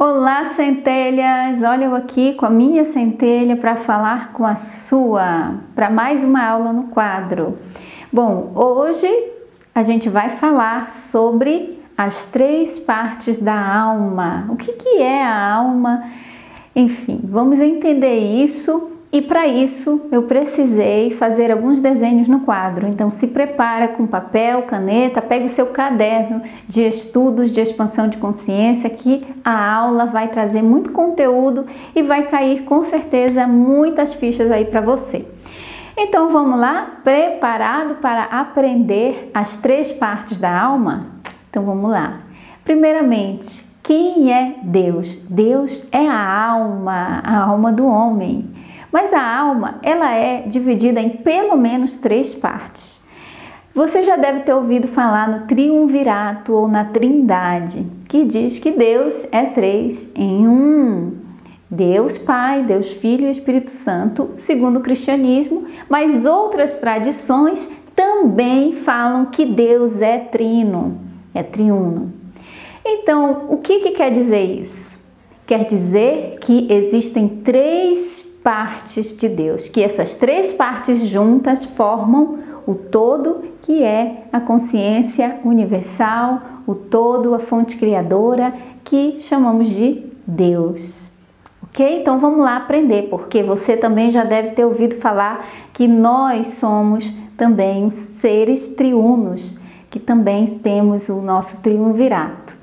Olá, centelhas! Olha eu aqui com a minha centelha para falar com a sua, para mais uma aula no quadro. Bom, hoje a gente vai falar sobre as três partes da alma. O que, que é a alma? Enfim, vamos entender isso e para isso eu precisei fazer alguns desenhos no quadro. Então se prepara com papel, caneta, pega o seu caderno de estudos de expansão de consciência que a aula vai trazer muito conteúdo e vai cair com certeza muitas fichas aí para você. Então vamos lá, preparado para aprender as três partes da alma? Então vamos lá. Primeiramente, quem é Deus? Deus é a alma, a alma do homem. Mas a alma, ela é dividida em pelo menos três partes. Você já deve ter ouvido falar no triunvirato ou na trindade, que diz que Deus é três em um. Deus Pai, Deus Filho e Espírito Santo, segundo o cristianismo, mas outras tradições também falam que Deus é trino, é triuno. Então, o que, que quer dizer isso? Quer dizer que existem três partes de Deus, que essas três partes juntas formam o todo que é a consciência universal, o todo, a fonte criadora que chamamos de Deus. Ok? Então vamos lá aprender, porque você também já deve ter ouvido falar que nós somos também seres triunos, que também temos o nosso triunvirato.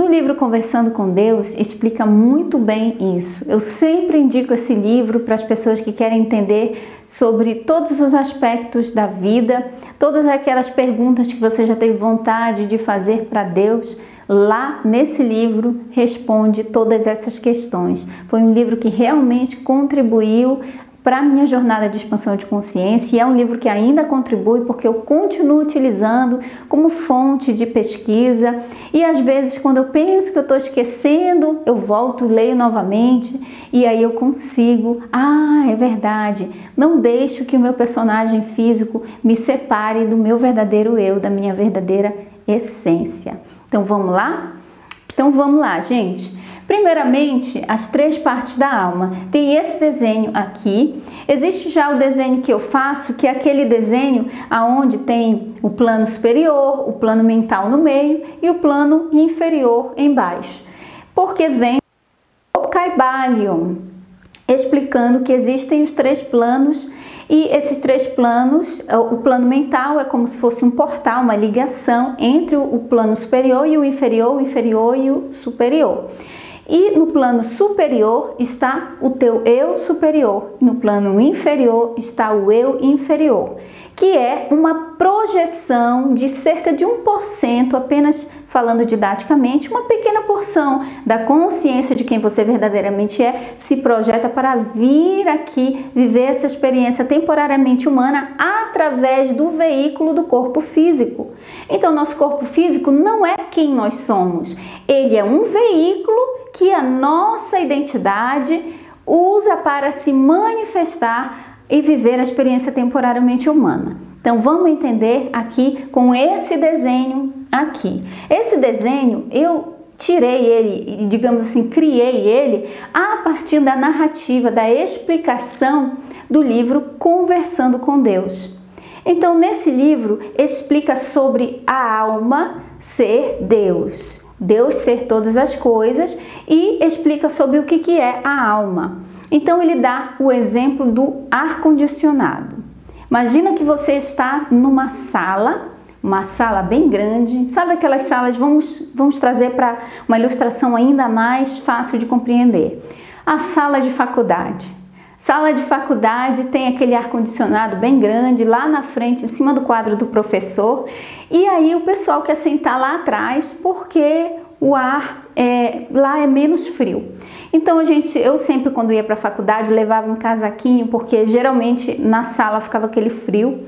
No livro Conversando com Deus explica muito bem isso. Eu sempre indico esse livro para as pessoas que querem entender sobre todos os aspectos da vida, todas aquelas perguntas que você já teve vontade de fazer para Deus. Lá nesse livro responde todas essas questões. Foi um livro que realmente contribuiu para a minha jornada de expansão de consciência e é um livro que ainda contribui porque eu continuo utilizando como fonte de pesquisa e às vezes quando eu penso que eu estou esquecendo, eu volto, leio novamente e aí eu consigo, ah, é verdade, não deixo que o meu personagem físico me separe do meu verdadeiro eu, da minha verdadeira essência. Então vamos lá? Então vamos lá, gente. Primeiramente, as três partes da alma. Tem esse desenho aqui. Existe já o desenho que eu faço, que é aquele desenho aonde tem o plano superior, o plano mental no meio e o plano inferior embaixo. Porque vem o Caibalion explicando que existem os três planos e esses três planos, o plano mental é como se fosse um portal, uma ligação entre o plano superior e o inferior, o inferior e o superior. E no plano superior está o teu eu superior, no plano inferior está o eu inferior, que é uma projeção de cerca de 1%, apenas falando didaticamente, uma pequena porção da consciência de quem você verdadeiramente é se projeta para vir aqui viver essa experiência temporariamente humana através do veículo do corpo físico. Então, nosso corpo físico não é quem nós somos, ele é um veículo que a nossa identidade usa para se manifestar e viver a experiência temporariamente humana. Então vamos entender aqui com esse desenho aqui. Esse desenho eu tirei ele, digamos assim, criei ele a partir da narrativa, da explicação do livro Conversando com Deus. Então, nesse livro explica sobre a alma ser Deus. Deus ser todas as coisas e explica sobre o que, que é a alma. Então ele dá o exemplo do ar condicionado. Imagina que você está numa sala, uma sala bem grande. Sabe aquelas salas? Vamos, vamos trazer para uma ilustração ainda mais fácil de compreender. A sala de faculdade. Sala de faculdade tem aquele ar-condicionado bem grande lá na frente, em cima do quadro do professor, e aí o pessoal quer sentar lá atrás porque o ar é, lá é menos frio. Então a gente, eu sempre quando ia para a faculdade levava um casaquinho porque geralmente na sala ficava aquele frio.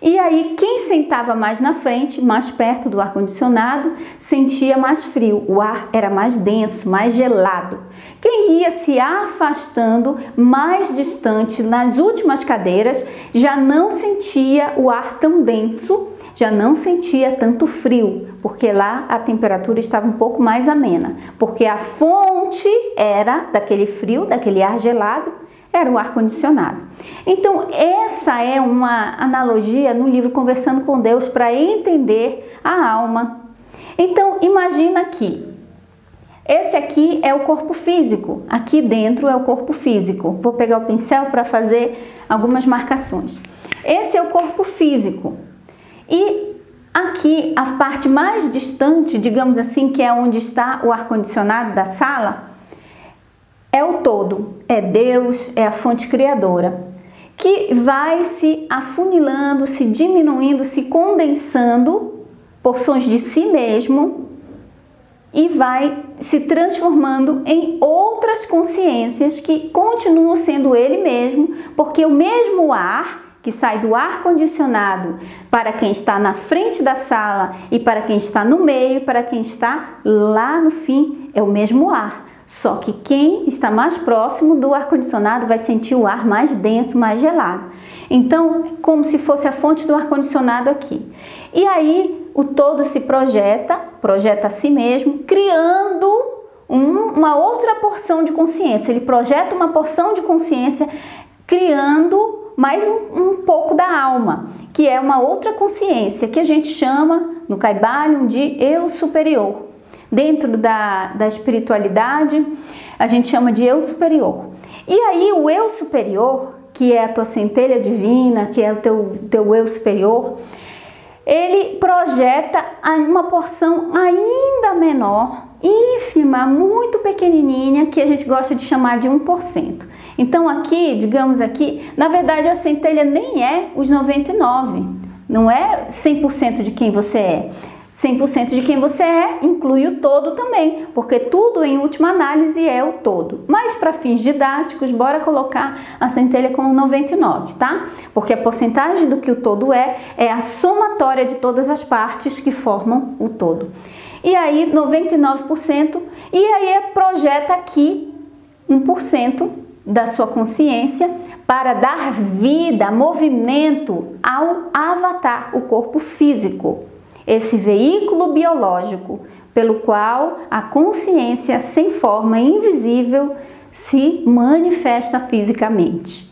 E aí, quem sentava mais na frente, mais perto do ar-condicionado, sentia mais frio, o ar era mais denso, mais gelado. Quem ia se afastando mais distante nas últimas cadeiras já não sentia o ar tão denso, já não sentia tanto frio, porque lá a temperatura estava um pouco mais amena, porque a fonte era daquele frio, daquele ar gelado, era o ar condicionado. Então, essa é uma analogia no livro Conversando com Deus para entender a alma. Então, imagina aqui, esse aqui é o corpo físico, aqui dentro é o corpo físico. Vou pegar o pincel para fazer algumas marcações. Esse é o corpo físico. E aqui, a parte mais distante, digamos assim, que é onde está o ar-condicionado da sala, é o todo, é Deus, é a fonte criadora, que vai se afunilando, se diminuindo, se condensando porções de si mesmo e vai se transformando em outras consciências que continuam sendo ele mesmo, porque o mesmo ar que sai do ar condicionado para quem está na frente da sala e para quem está no meio, para quem está lá no fim, é o mesmo ar. Só que quem está mais próximo do ar condicionado vai sentir o ar mais denso, mais gelado. Então, como se fosse a fonte do ar condicionado aqui. E aí o todo se projeta, projeta a si mesmo, criando um, uma outra porção de consciência. Ele projeta uma porção de consciência, criando mais um, um pouco da alma, que é uma outra consciência que a gente chama no Caibalion de eu superior. Dentro da, da espiritualidade, a gente chama de eu superior. E aí, o eu superior, que é a tua centelha divina, que é o teu, teu eu superior, ele projeta uma porção ainda menor, ínfima, muito pequenininha, que a gente gosta de chamar de 1%. Então aqui, digamos aqui, na verdade a centelha nem é os 99, não é 100% de quem você é. 100% de quem você é inclui o todo também, porque tudo em última análise é o todo. Mas para fins didáticos, bora colocar a centelha como 99, tá? Porque a porcentagem do que o todo é é a somatória de todas as partes que formam o todo. E aí 99% e aí é, projeta aqui 1% da sua consciência para dar vida, movimento ao avatar, o corpo físico esse veículo biológico pelo qual a consciência sem forma invisível se manifesta fisicamente.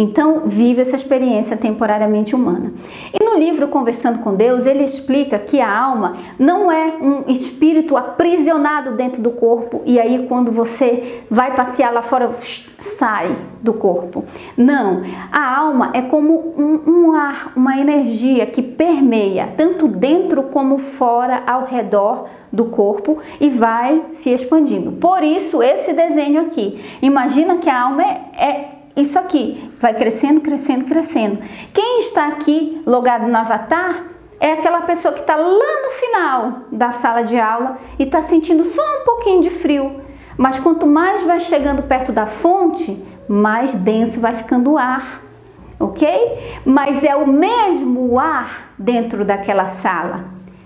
Então, vive essa experiência temporariamente humana. E no livro Conversando com Deus, ele explica que a alma não é um espírito aprisionado dentro do corpo e aí quando você vai passear lá fora, sai do corpo. Não, a alma é como um, um ar, uma energia que permeia tanto dentro como fora, ao redor do corpo e vai se expandindo. Por isso, esse desenho aqui. Imagina que a alma é, é isso aqui vai crescendo, crescendo, crescendo. Quem está aqui logado no avatar é aquela pessoa que está lá no final da sala de aula e está sentindo só um pouquinho de frio. Mas quanto mais vai chegando perto da fonte, mais denso vai ficando o ar, ok? Mas é o mesmo ar dentro daquela sala.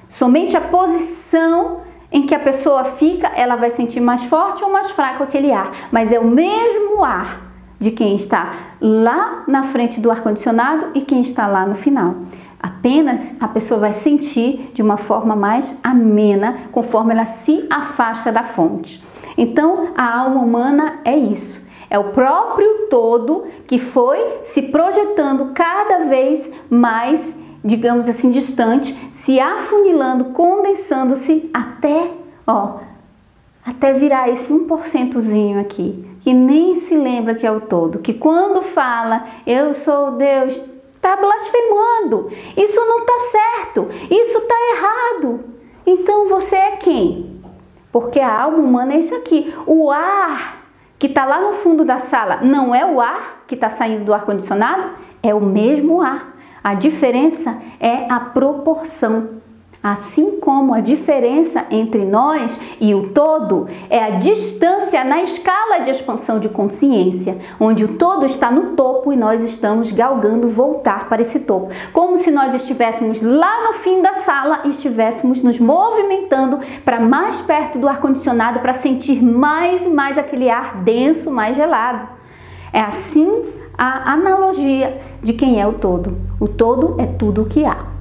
Somente a posição em que a pessoa fica, ela vai sentir mais forte ou mais fraco aquele ar, mas é o mesmo ar de quem está lá na frente do ar-condicionado e quem está lá no final. Apenas a pessoa vai sentir de uma forma mais amena conforme ela se afasta da fonte. Então, a alma humana é isso. É o próprio todo que foi se projetando cada vez mais, digamos assim, distante, se afunilando, condensando-se até, ó, até virar esse 1%zinho aqui que nem se lembra que é o todo, que quando fala eu sou Deus, está blasfemando. Isso não está certo, isso está errado. Então você é quem? Porque a alma humana é isso aqui. O ar que está lá no fundo da sala não é o ar que está saindo do ar-condicionado, é o mesmo ar. A diferença é a proporção. Assim como a diferença entre nós e o todo é a distância na escala de expansão de consciência, onde o todo está no topo e nós estamos galgando voltar para esse topo, como se nós estivéssemos lá no fim da sala e estivéssemos nos movimentando para mais perto do ar condicionado para sentir mais e mais aquele ar denso, mais gelado. É assim a analogia de quem é o todo. O todo é tudo o que há.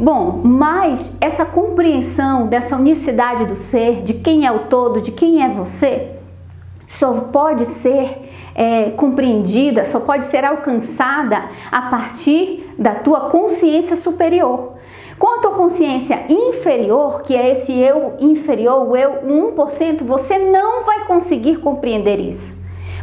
Bom, mas essa compreensão dessa unicidade do ser, de quem é o todo, de quem é você, só pode ser é, compreendida, só pode ser alcançada a partir da tua consciência superior. Com a tua consciência inferior, que é esse eu inferior, o eu 1%, você não vai conseguir compreender isso.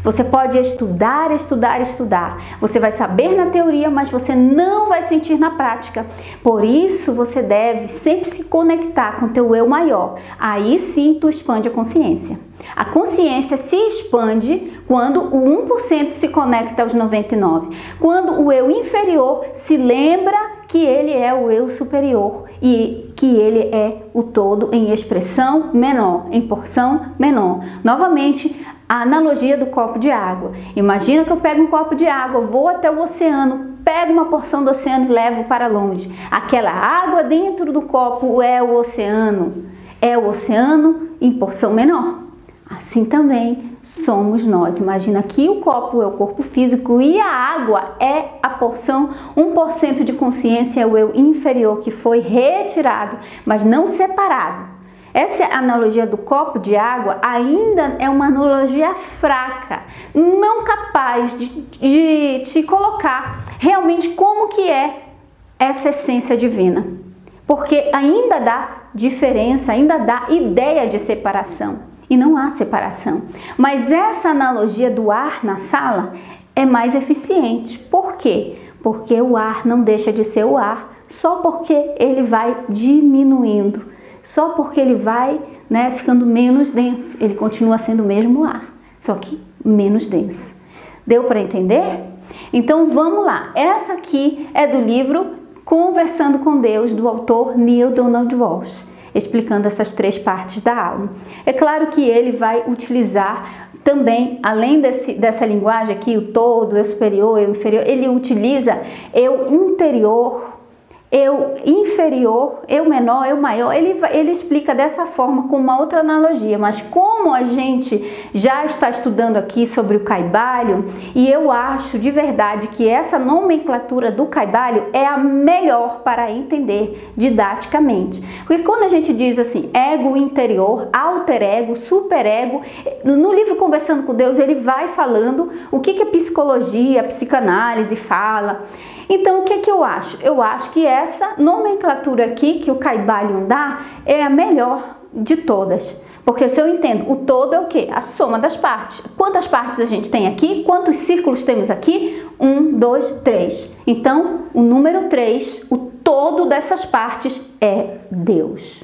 Você pode estudar, estudar, estudar. Você vai saber na teoria, mas você não vai sentir na prática. Por isso, você deve sempre se conectar com teu eu maior. Aí sim tu expande a consciência. A consciência se expande quando o 1% se conecta aos 99. Quando o eu inferior se lembra que ele é o eu superior e que ele é o todo em expressão menor, em porção menor. Novamente, a analogia do copo de água. Imagina que eu pego um copo de água, vou até o oceano, pego uma porção do oceano e levo para longe. Aquela água dentro do copo é o oceano, é o oceano em porção menor. Assim também somos nós. Imagina que o copo é o corpo físico e a água é a porção, 1% de consciência é o eu inferior que foi retirado, mas não separado essa analogia do copo de água ainda é uma analogia fraca, não capaz de, de te colocar realmente como que é essa essência divina. Porque ainda dá diferença, ainda dá ideia de separação. E não há separação. Mas essa analogia do ar na sala é mais eficiente. Por quê? Porque o ar não deixa de ser o ar só porque ele vai diminuindo só porque ele vai né, ficando menos denso. Ele continua sendo o mesmo ar, só que menos denso. Deu para entender? Então vamos lá. Essa aqui é do livro Conversando com Deus, do autor Neil Donald Walsh, explicando essas três partes da alma. É claro que ele vai utilizar também, além desse, dessa linguagem aqui, o todo, o superior, o inferior, ele utiliza eu interior, eu inferior, eu menor, eu maior, ele, ele explica dessa forma com uma outra analogia, mas como a gente já está estudando aqui sobre o caibalho, e eu acho de verdade que essa nomenclatura do caibalho é a melhor para entender didaticamente. Porque quando a gente diz assim, ego interior, alter ego, superego, no livro Conversando com Deus, ele vai falando o que, que a psicologia, a psicanálise fala. Então, o que, que eu acho? Eu acho que essa nomenclatura aqui que o Caibalion dá é a melhor de todas. Porque se eu entendo, o todo é o que? A soma das partes. Quantas partes a gente tem aqui? Quantos círculos temos aqui? Um, dois, três. Então, o número três, o todo dessas partes é Deus.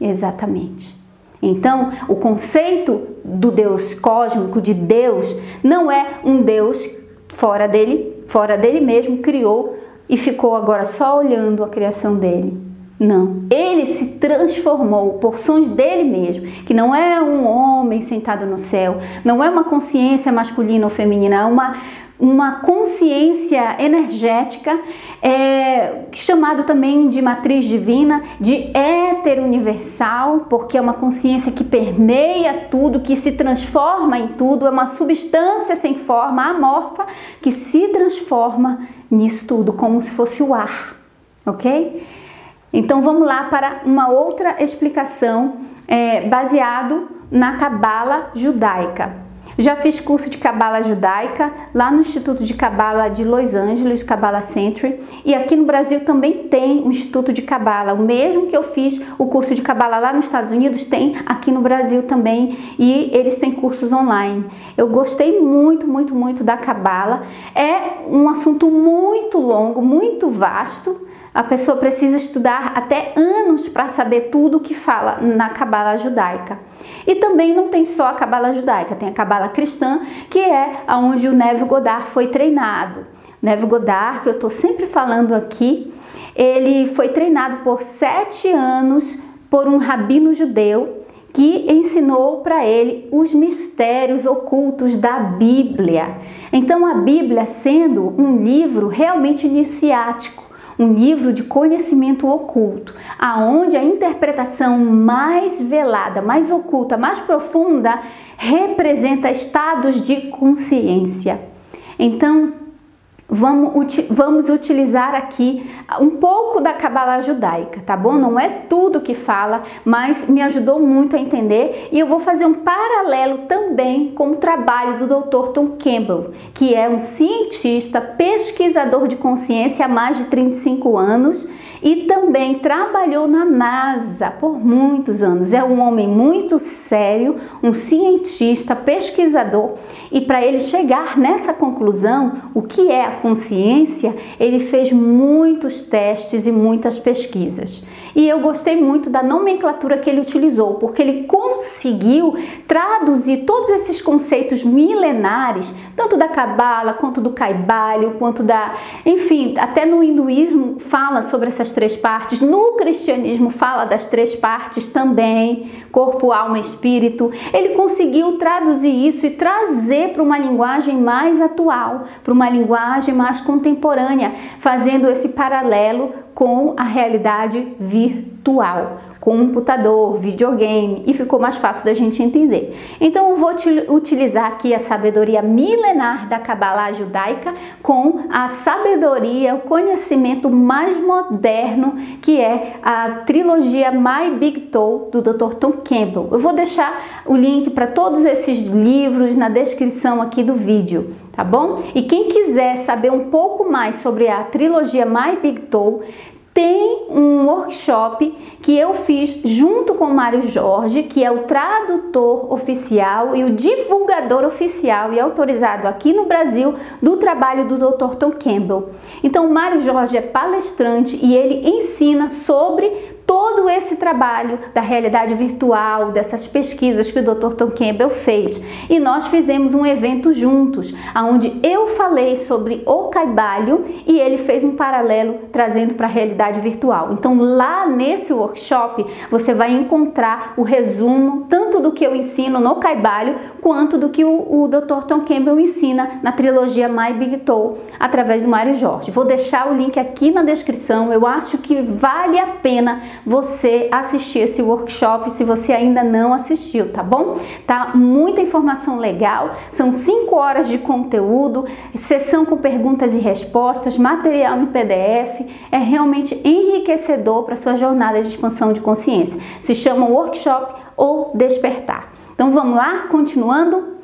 Exatamente. Então, o conceito do Deus cósmico, de Deus, não é um Deus fora dele, fora dele mesmo, criou e ficou agora só olhando a criação dele. Não, ele se transformou, porções dele mesmo, que não é um homem sentado no céu, não é uma consciência masculina ou feminina, é uma uma consciência energética, é, chamado também de matriz divina, de éter universal, porque é uma consciência que permeia tudo, que se transforma em tudo, é uma substância sem forma, amorfa, que se transforma nisso tudo, como se fosse o ar, ok? Então vamos lá para uma outra explicação é, baseado na cabala judaica. Já fiz curso de Cabala Judaica lá no Instituto de Cabala de Los Angeles, Cabala Century, e aqui no Brasil também tem o Instituto de Cabala. O mesmo que eu fiz o curso de Cabala lá nos Estados Unidos, tem aqui no Brasil também, e eles têm cursos online. Eu gostei muito, muito, muito da Cabala. É um assunto muito longo, muito vasto, a pessoa precisa estudar até anos para saber tudo o que fala na cabala judaica. E também não tem só a cabala judaica, tem a cabala cristã, que é onde o Neville Goddard foi treinado. Neville Goddard, que eu estou sempre falando aqui, ele foi treinado por sete anos por um rabino judeu que ensinou para ele os mistérios ocultos da Bíblia. Então, a Bíblia sendo um livro realmente iniciático, um livro de conhecimento oculto, aonde a interpretação mais velada, mais oculta, mais profunda representa estados de consciência. Então, vamos, vamos utilizar aqui um pouco da Cabala judaica, tá bom? Não é tudo que fala, mas me ajudou muito a entender e eu vou fazer um paralelo também com o trabalho do Dr. Tom Campbell, que é um cientista, pesquisador de consciência há mais de 35 anos e também trabalhou na NASA por muitos anos. É um homem muito sério, um cientista, pesquisador, e para ele chegar nessa conclusão, o que é a consciência, ele fez muitos testes e muitas pesquisas. E eu gostei muito da nomenclatura que ele utilizou, porque ele conseguiu traduzir todos esses conceitos milenares, tanto da Cabala, quanto do Caibalho, quanto da. Enfim, até no hinduísmo fala sobre essas três partes, no cristianismo fala das três partes também: corpo, alma espírito. Ele conseguiu traduzir isso e trazer para uma linguagem mais atual, para uma linguagem mais contemporânea, fazendo esse paralelo com a realidade virtual, computador, videogame e ficou mais fácil da gente entender. Então eu vou utilizar aqui a sabedoria milenar da Kabbalah judaica com a sabedoria, o conhecimento mais moderno que é a trilogia My Big Toe do Dr. Tom Campbell. Eu vou deixar o link para todos esses livros na descrição aqui do vídeo tá bom? E quem quiser saber um pouco mais sobre a trilogia My Big Toe, tem um workshop que eu fiz junto com o Mário Jorge, que é o tradutor oficial e o divulgador oficial e autorizado aqui no Brasil do trabalho do Dr. Tom Campbell. Então, o Mário Jorge é palestrante e ele ensina sobre todo esse trabalho da realidade virtual, dessas pesquisas que o Dr. Tom Campbell fez. E nós fizemos um evento juntos, onde eu falei sobre o caibalho e ele fez um paralelo trazendo para a realidade virtual. Então, lá nesse workshop, você vai encontrar o resumo tanto do que eu ensino no caibalho, quanto do que o, o Dr. Tom Campbell ensina na trilogia My Big Toe, através do Mário Jorge. Vou deixar o link aqui na descrição. Eu acho que vale a pena você assistir esse workshop se você ainda não assistiu, tá bom? Tá muita informação legal, são 5 horas de conteúdo, sessão com perguntas e respostas, material em PDF, é realmente enriquecedor para sua jornada de expansão de consciência. Se chama Workshop ou Despertar. Então vamos lá, continuando.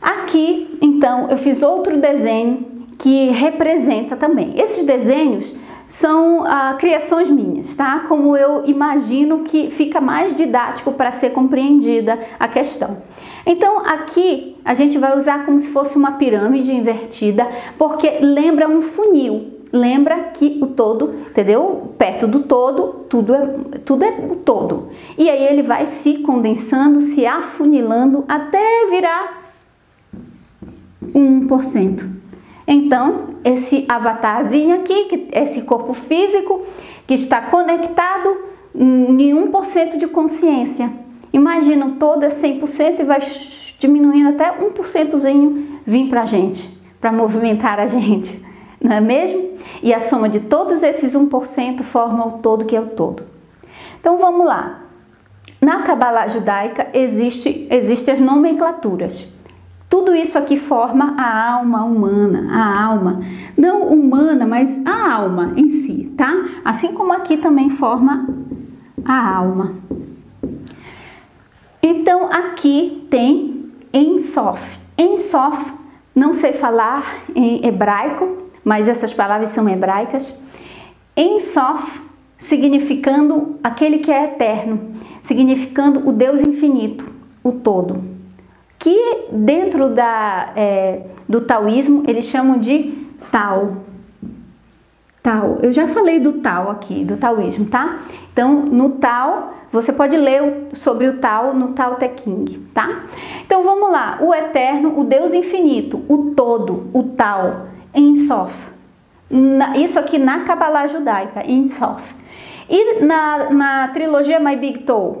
Aqui, então, eu fiz outro desenho que representa também. Esses desenhos são ah, criações minhas, tá? Como eu imagino que fica mais didático para ser compreendida a questão. Então aqui a gente vai usar como se fosse uma pirâmide invertida, porque lembra um funil. Lembra que o todo, entendeu? Perto do todo, tudo é, tudo é o todo. E aí ele vai se condensando, se afunilando até virar 1%. Então, esse avatarzinho aqui, esse corpo físico que está conectado em 1% de consciência. Imagina todo é 100% e vai diminuindo até 1%zinho vir para a gente, para movimentar a gente, não é mesmo? E a soma de todos esses 1% forma o todo que é o todo. Então vamos lá. Na Kabbalah judaica existe, existem as nomenclaturas. Tudo isso aqui forma a alma humana, a alma, não humana, mas a alma em si, tá? Assim como aqui também forma a alma. Então aqui tem Ensof. Ensof, não sei falar em hebraico, mas essas palavras são hebraicas. Ensof significando aquele que é eterno, significando o Deus infinito, o todo que dentro da, é, do taoísmo eles chamam de Tao. Tao. Eu já falei do Tao aqui, do taoísmo, tá? Então, no Tao, você pode ler sobre o Tao no Tao Te King, tá? Então, vamos lá. O eterno, o Deus infinito, o todo, o Tao, Ensof. Isso aqui na Kabbalah judaica, Ensof. E na, na trilogia My Big Toe,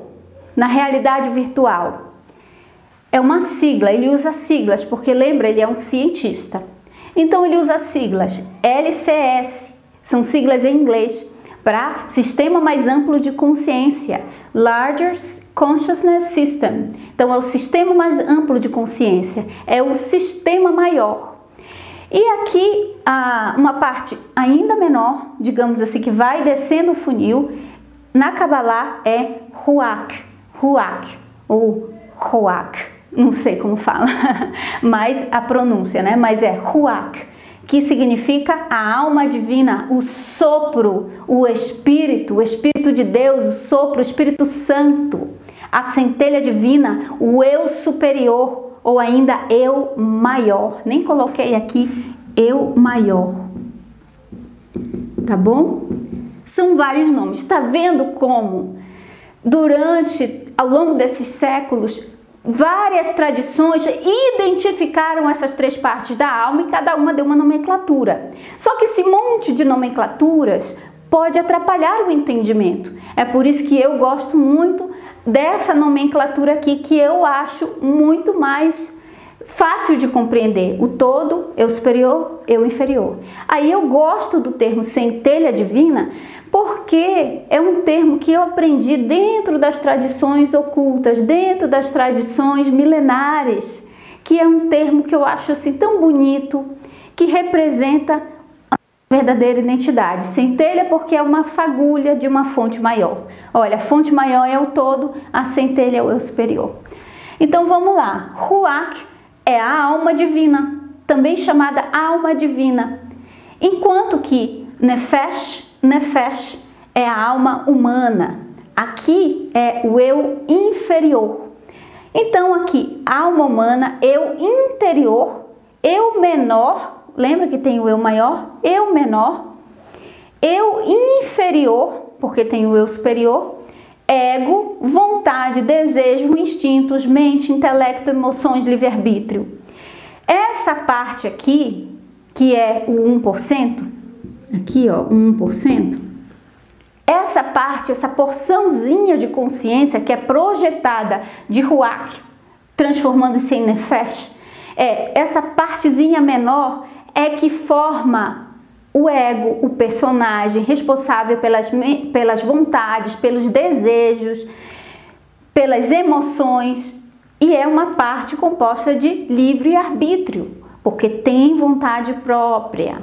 na realidade virtual, é uma sigla, ele usa siglas, porque lembra, ele é um cientista. Então ele usa siglas LCS, são siglas em inglês para Sistema Mais Amplo de Consciência, Larger Consciousness System. Então é o sistema mais amplo de consciência, é o sistema maior. E aqui uma parte ainda menor, digamos assim, que vai descendo o funil, na Kabbalah é Ruach, Ruach ou Ruach, não sei como fala, mas a pronúncia, né? Mas é Ruach, que significa a alma divina, o sopro, o Espírito, o Espírito de Deus, o sopro, o Espírito Santo, a centelha divina, o eu superior, ou ainda eu maior. Nem coloquei aqui eu maior. Tá bom? São vários nomes. Está vendo como durante ao longo desses séculos várias tradições identificaram essas três partes da alma e cada uma deu uma nomenclatura. Só que esse monte de nomenclaturas pode atrapalhar o entendimento. É por isso que eu gosto muito dessa nomenclatura aqui que eu acho muito mais fácil de compreender. O todo, eu superior, eu inferior. Aí eu gosto do termo centelha divina porque é um termo que eu aprendi dentro das tradições ocultas, dentro das tradições milenares, que é um termo que eu acho assim tão bonito, que representa verdadeira identidade. Centelha porque é uma fagulha de uma fonte maior. Olha, a fonte maior é o todo, a centelha é o eu superior. Então vamos lá. Ruach é a alma divina, também chamada alma divina. Enquanto que Nefesh, Nefesh é a alma humana. Aqui é o eu inferior. Então aqui, alma humana, eu interior, eu menor Lembra que tem o eu maior, eu menor, eu inferior, porque tem o eu superior, ego, vontade, desejo, instintos, mente, intelecto, emoções, livre-arbítrio. Essa parte aqui, que é o 1%, aqui ó, 1%, essa parte, essa porçãozinha de consciência que é projetada de Ruach, transformando-se em Nefesh, é essa partezinha menor é que forma o ego, o personagem responsável pelas, pelas vontades, pelos desejos, pelas emoções e é uma parte composta de livre arbítrio, porque tem vontade própria.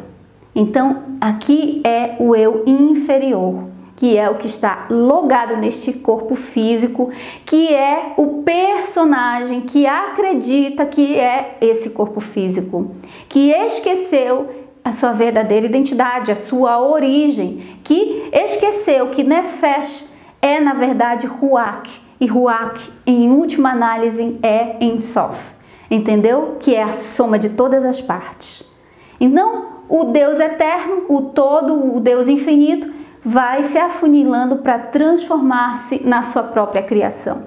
Então, aqui é o eu inferior, que é o que está logado neste corpo físico, que é o personagem que acredita que é esse corpo físico, que esqueceu a sua verdadeira identidade, a sua origem, que esqueceu que Nefesh é na verdade Ruach, e Ruach, em última análise, é Ensof. Entendeu? Que é a soma de todas as partes. Então, o Deus eterno, o todo, o Deus infinito, vai se afunilando para transformar-se na sua própria criação.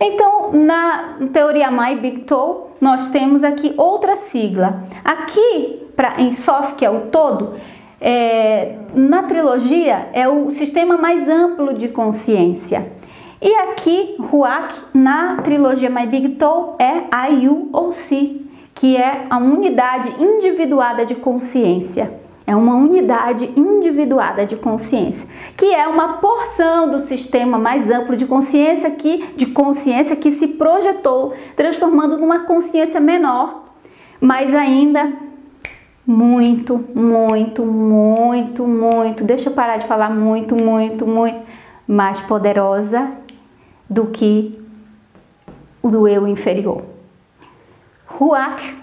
Então, na teoria My Big Toe, nós temos aqui outra sigla. Aqui, para em Sof, que é o todo, é, na trilogia é o sistema mais amplo de consciência. E aqui, Ruach, na trilogia My Big Toe, é IU ou Si, que é a unidade individuada de consciência. É uma unidade individuada de consciência, que é uma porção do sistema mais amplo de consciência que de consciência que se projetou, transformando numa consciência menor, mas ainda muito, muito, muito, muito. Deixa eu parar de falar muito, muito, muito mais poderosa do que o do eu inferior. Ruach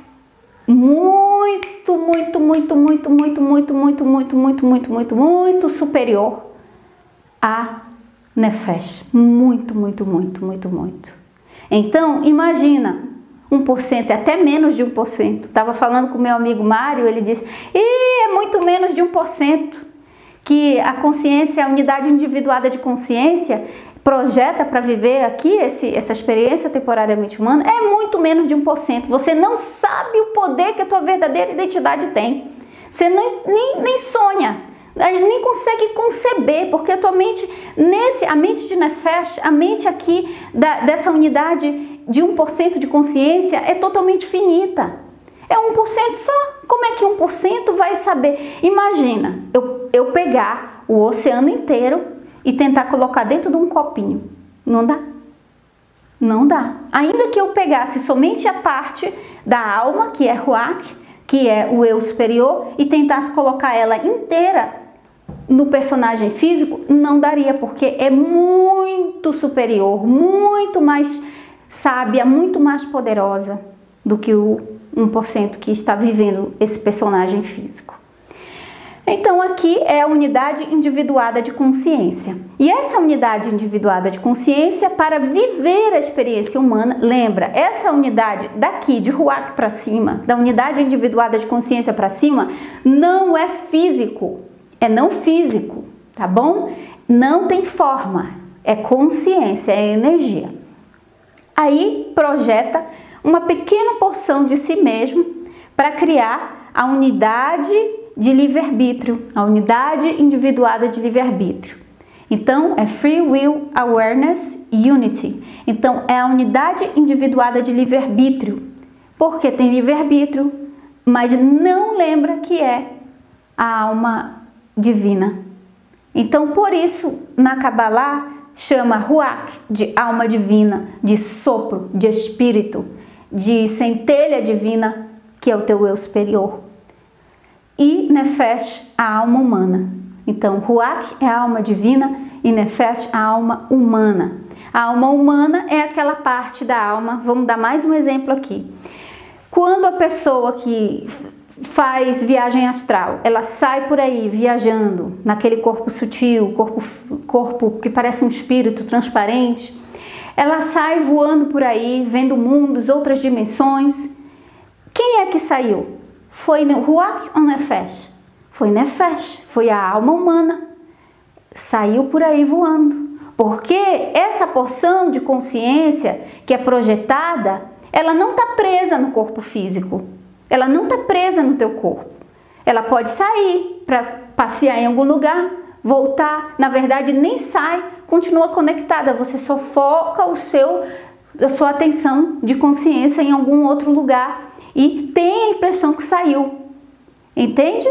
muito, muito, muito, muito, muito, muito, muito, muito, muito, muito, muito, muito superior a Nefesh. Muito, muito, muito, muito, muito. Então, imagina, 1% é até menos de 1%. Estava falando com meu amigo Mário, ele disse, e é muito menos de 1%. Que a consciência, a unidade individuada de consciência, projeta para viver aqui esse, essa experiência temporariamente humana é muito menos de 1%. Você não sabe o poder que a tua verdadeira identidade tem. Você nem, nem, nem sonha, nem consegue conceber, porque a tua mente, nesse, a mente de Nefesh, a mente aqui da, dessa unidade de 1% de consciência é totalmente finita. É 1% só. Como é que 1% vai saber? Imagina eu, eu pegar o oceano inteiro e tentar colocar dentro de um copinho. Não dá. Não dá. Ainda que eu pegasse somente a parte da alma, que é Ruach, que é o eu superior, e tentasse colocar ela inteira no personagem físico, não daria, porque é muito superior, muito mais sábia, muito mais poderosa do que o 1% que está vivendo esse personagem físico. Então, aqui é a unidade individuada de consciência. E essa unidade individuada de consciência, para viver a experiência humana, lembra, essa unidade daqui, de Ruach para cima, da unidade individuada de consciência para cima, não é físico, é não físico, tá bom? Não tem forma, é consciência, é energia. Aí projeta uma pequena porção de si mesmo para criar a unidade de livre-arbítrio, a unidade individuada de livre-arbítrio. Então, é Free Will Awareness Unity. Então, é a unidade individuada de livre-arbítrio. Porque tem livre-arbítrio, mas não lembra que é a alma divina. Então, por isso, na Kabbalah, chama Ruach de alma divina, de sopro, de espírito, de centelha divina, que é o teu eu superior e Nefesh, a alma humana. Então, Ruach é a alma divina e Nefesh, a alma humana. A alma humana é aquela parte da alma, vamos dar mais um exemplo aqui. Quando a pessoa que faz viagem astral, ela sai por aí viajando naquele corpo sutil, corpo, corpo que parece um espírito transparente, ela sai voando por aí, vendo mundos, outras dimensões. Quem é que saiu? Foi Ruach ou Nefesh? Foi Nefesh, foi a alma humana. Saiu por aí voando. Porque essa porção de consciência que é projetada, ela não está presa no corpo físico. Ela não está presa no teu corpo. Ela pode sair para passear em algum lugar, voltar. Na verdade, nem sai, continua conectada. Você só foca o seu, a sua atenção de consciência em algum outro lugar e tem a impressão que saiu. Entende?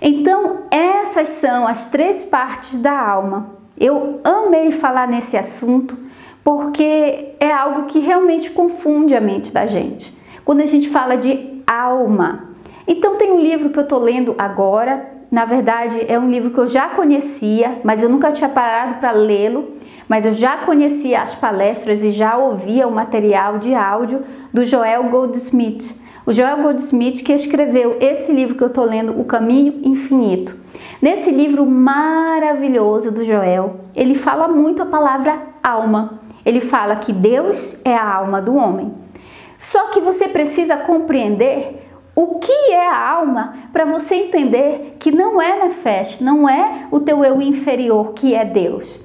Então, essas são as três partes da alma. Eu amei falar nesse assunto porque é algo que realmente confunde a mente da gente. Quando a gente fala de alma. Então, tem um livro que eu estou lendo agora. Na verdade, é um livro que eu já conhecia, mas eu nunca tinha parado para lê-lo. Mas eu já conhecia as palestras e já ouvia o material de áudio do Joel Goldsmith. O Joel Goldsmith que escreveu esse livro que eu estou lendo, O Caminho Infinito. Nesse livro maravilhoso do Joel, ele fala muito a palavra alma. Ele fala que Deus é a alma do homem. Só que você precisa compreender o que é a alma para você entender que não é Nefesh, não é o teu eu inferior que é Deus.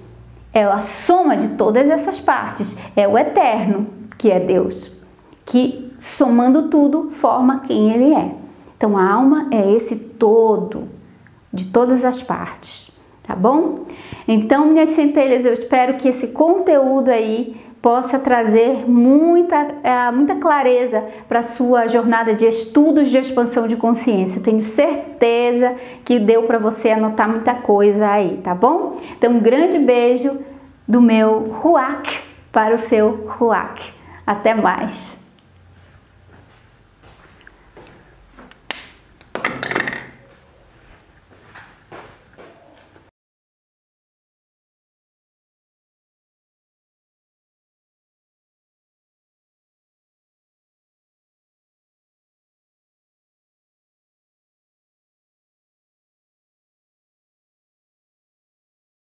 É a soma de todas essas partes, é o eterno que é Deus que somando tudo forma quem ele é. Então a alma é esse todo de todas as partes, tá bom? Então, minhas centelhas, eu espero que esse conteúdo aí possa trazer muita, é, muita clareza para a sua jornada de estudos de expansão de consciência. Tenho certeza que deu para você anotar muita coisa aí, tá bom? Então, um grande beijo do meu Ruach para o seu Ruach. Até mais!